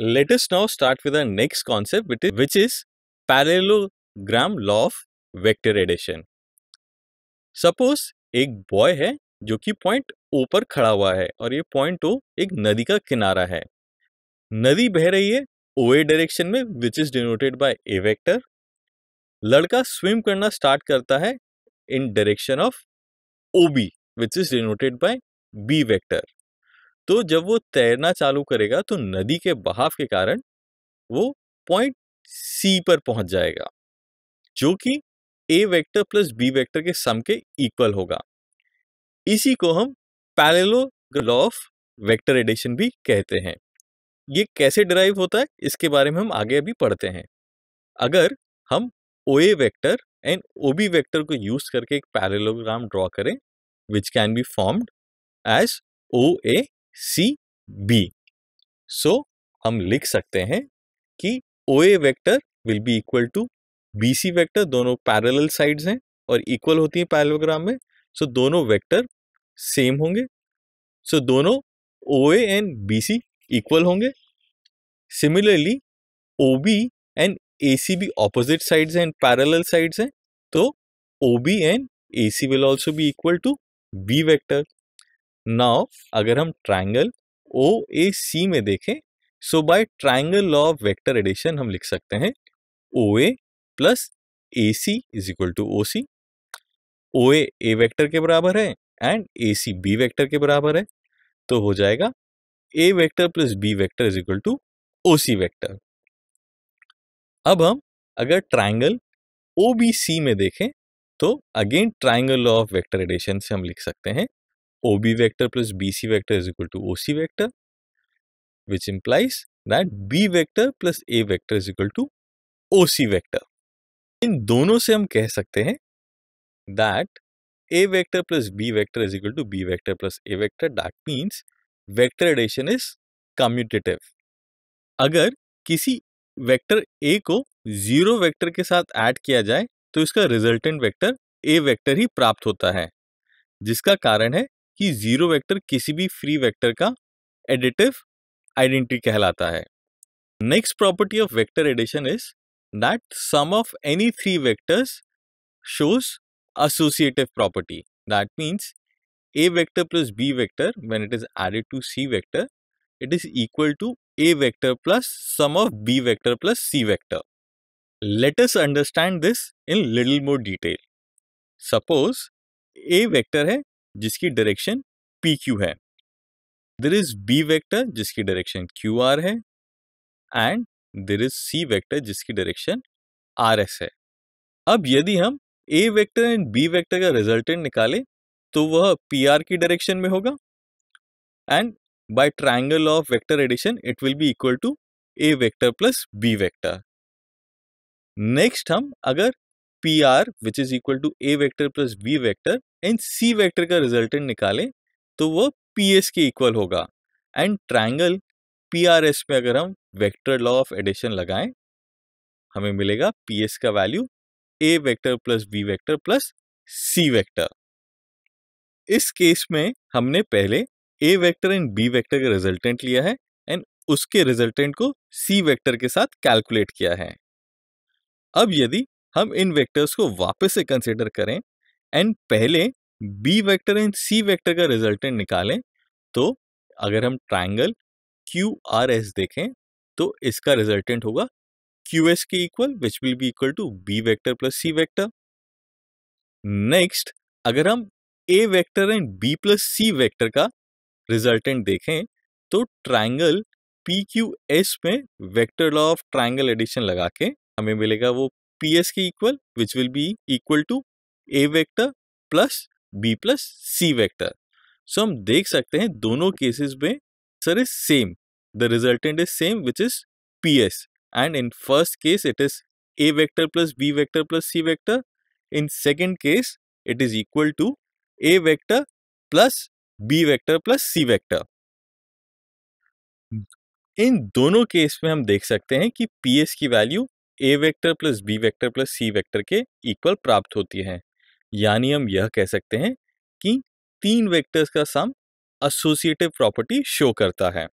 Let us now start with our next concept which is, parallelogram law of vector addition. Suppose एक boy है जो कि point ओ पर खड़ा हुआ है और ये पॉइंट ओ एक नदी का किनारा है। नदी बह रही है ओ ए डायरेक्शन में which is denoted by A vector लड़का स्विम करना स्टार्ट करता है in direction of O B which is denoted by B vector तो जब वो तैरना चालू करेगा तो नदी के बहाव के कारण वो पॉइंट सी पर पहुँच जाएगा, जो कि A vector plus B vector के सम के इक्वल होगा। इसी को हम पैरेलो लॉ ऑफ़ वेक्टर एडिशन भी कहते हैं। ये कैसे डिराइव होता है, इसके बारे में हम आगे अभी पढ़ते हैं। अगर हम O A vector and O B vector को यूज़ करके एक पैरेलोग्राम ड्रॉ करें which can be formed as O A C B so हम लिख सकते हैं कि O A vector will be equal to B C vector दोनों पैरेलल साइड्स हैं और इक्वल होती है पैरेलोग्राम में। सो so, दोनों वेक्टर सेम होंगे। सो so, दोनों O A and B C equal होंगे। Similarly O B and A C B opposite sides and parallel sides हैं। तो O B and A C will also be equal to B vector now, अगर हम triangle O A C में देखें so by triangle law of vector addition हम लिख सकते हैं O A plus A C is equal to O C O A A vector के बराबर है and A C B vector के बराबर है तो हो जाएगा A vector plus B vector is equal to O C vector अब हम अगर ट्राइंगल ओ बी सी में देखें तो again triangle law of vector addition से हम लिख सकते हैं B C vector is equal to O C vector which implies that B vector plus A vector is equal to O C vector इन दोनों से हम कह सकते हैं that a vector plus b vector is equal to b vector plus a vector. That means vector addition is commutative. अगर किसी vector a को ज़ीरो वेक्टर के साथ ऐड किया जाए तो इसका रिजल्टेंट वेक्टर a वेक्टर ही प्राप्त होता है, जिसका कारण है कि ज़ीरो वेक्टर किसी भी फ्री वेक्टर का एडिटिव आइडेंटिटी कहलाता है। Next property of vector addition is that sum of any three vectors shows associative property. That means A vector plus B vector when it is added to C vector it is equal to A vector plus sum of B vector plus C vector. Let us understand this in little more detail suppose A vector है जिसकी direction P Q है। There is B vector जिसकी direction Q R है and there is C vector जिसकी direction R S है। अब यदि हम A vector and B vector का रिजल्टेंट निकाले तो वह पी आर की डायरेक्शन में होगा and by triangle of vector addition it will be equal to A vector plus B vector next हम अगर P R which is equal to A vector plus B vector and C vector का resultant निकाले तो वह P S के equal होगा। And triangle P R S में अगर हम वेक्टर लॉ ऑफ़ एडिशन लगाएँ, हमें मिलेगा पी एस का value A vector plus B vector plus C vector इस केस में हमने पहले A vector and B vector का रिजल्टेंट लिया है एंड उसके रिजल्टेंट को सी वेक्टर के साथ कैलकुलेट किया है। अब यदि हम इन वेक्टर्स को वापस से कंसिडर करें एंड पहले B vector and C vector का रिजल्टेंट निकालें तो अगर हम ट्राइंगल क्यू आर एस देखें तो इसका रिजल्टेंट होगा क्यू एस के equal, which will be equal to B vector plus C vector. Next, अगर हम A vector and B plus C vector का रिजल्टेंट देखें तो ट्राइंगल पी क्यू एस में vector law of triangle addition लगा के हमें मिलेगा वो एस के equal which will be equal to A vector plus B plus C vector so हम देख सकते हैं दोनों केसेस में sir is same the resultant is same which is P and in first case it is a vector plus b vector plus c vector in second case it is equal to a vector plus b vector plus c vector इन दोनों case में हम देख सकते हैं कि P की value A vector plus B vector plus C vector के इक्वल प्राप्त होती है। यानी हम यह कह सकते हैं कि तीन वेक्टर्स का सम एसोसिएटिव प्रॉपर्टी शो करता है।